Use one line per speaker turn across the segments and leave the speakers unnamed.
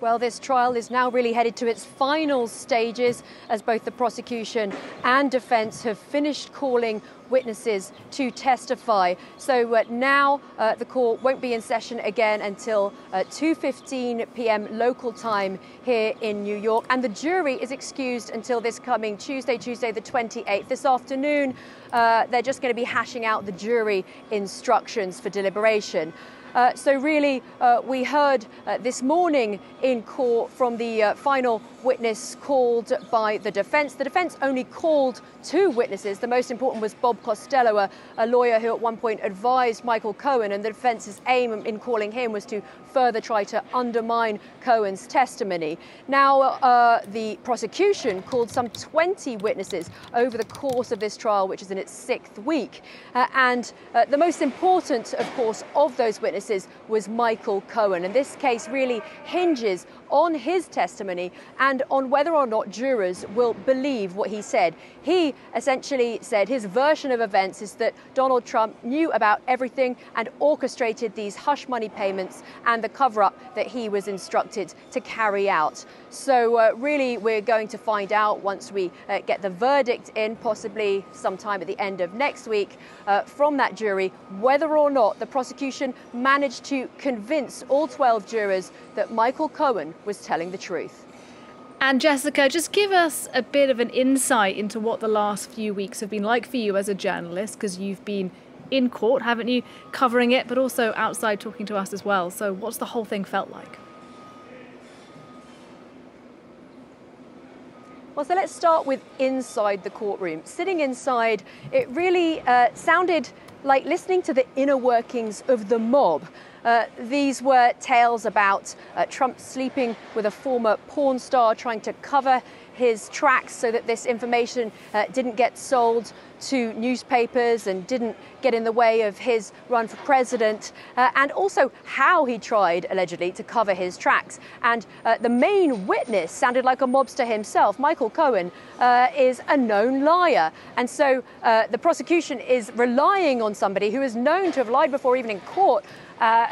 Well, this trial is now really headed to its final stages as both the prosecution and defense have finished calling witnesses to testify. So uh, now uh, the court won't be in session again until uh, 2:15 p.m. local time here in New York, and the jury is excused until this coming Tuesday, Tuesday the 28th. This afternoon, uh, they're just going to be hashing out the jury instructions for deliberation. Uh, so, really, uh, we heard uh, this morning in court from the uh, final witness called by the defence. The defence only called two witnesses. The most important was Bob Costello, a, a, lawyer who at one point advised Michael Cohen, and the defence's aim in calling him was to further try to undermine Cohen's testimony. Now, uh, the prosecution called some 20 witnesses over the course of this trial, which is in its sixth week. Uh, and uh, the most important, of course, of those witnesses was Michael Cohen. And this case really hinges on his testimony and on whether or not jurors will believe what he said. He essentially said his version of events is that Donald Trump knew about everything and orchestrated these hush money payments and the cover up that he was instructed to carry out. So, uh, really, we're going to find out once we uh, get the verdict in, possibly sometime at the end of next week, uh, from that jury, whether or not the prosecution managed to convince all 12 jurors that Michael Cohen was telling the truth.
And Jessica, just give us a bit of an insight into what the last few weeks have been like for you as a journalist, because you've been in court, haven't you, covering it, but also outside talking to us as well. So, what's the whole thing felt like?
Well, so let's start with inside the courtroom. Sitting inside, it really uh, sounded like listening to the inner workings of the mob. Uh, these were tales about uh, Trump sleeping with a former porn star, trying to cover his tracks so that this information uh, didn't get sold to newspapers and didn't get in the way of his run for president, uh, and also how he tried, allegedly, to cover his tracks. And uh, the main witness sounded like a mobster himself. Michael Cohen uh, is a known liar. And so uh, the prosecution is relying on somebody who is known to have lied before, even in court.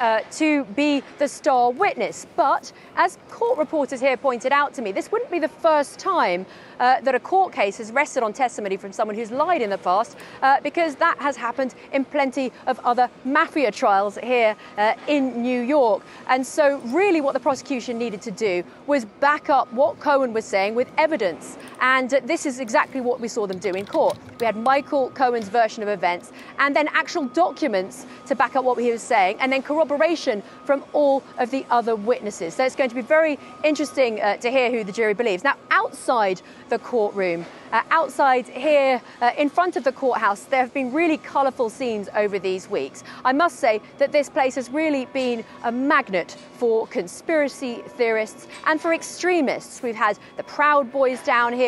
Uh, to be the star witness. But as court reporters here pointed out to me, this wouldn't be the first time uh, that a court case has rested on testimony from someone who's lied in the past, uh, because that has happened in plenty of other mafia trials here uh, in New York. And so, really, what the prosecution needed to do was back up what Cohen was saying with evidence. And this is exactly what we saw them do in court. We had Michael Cohen's version of events, and then actual documents to back up what he was saying, and then corroboration from all of the other witnesses. So it's going to be very interesting uh, to hear who the jury believes. Now, outside the courtroom, uh, outside here uh, in front of the courthouse, there have been really colourful scenes over these weeks. I must say that this place has really been a magnet for conspiracy theorists and for extremists. We've had the Proud Boys down here.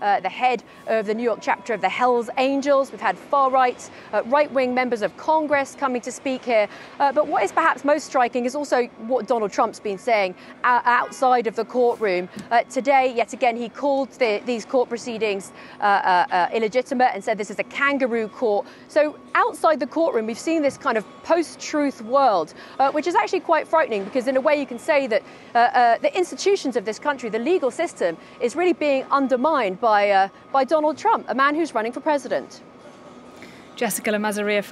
Uh, the head of the New York chapter of the Hells Angels. We've had far right, uh, right wing members of Congress coming to speak here. Uh, but what is perhaps most striking is also what Donald Trump's been saying uh, outside of the courtroom. Uh, today, yet again, he called the, these court proceedings uh, illegitimate and said this is a kangaroo court. So outside the courtroom, we've seen this kind of post truth world, which is actually quite frightening because, in a way, you can say that the institutions of this country, the legal system, is really being undermined by by, uh, by Donald Trump, a man who's running for president.
Jessica Le Masurier,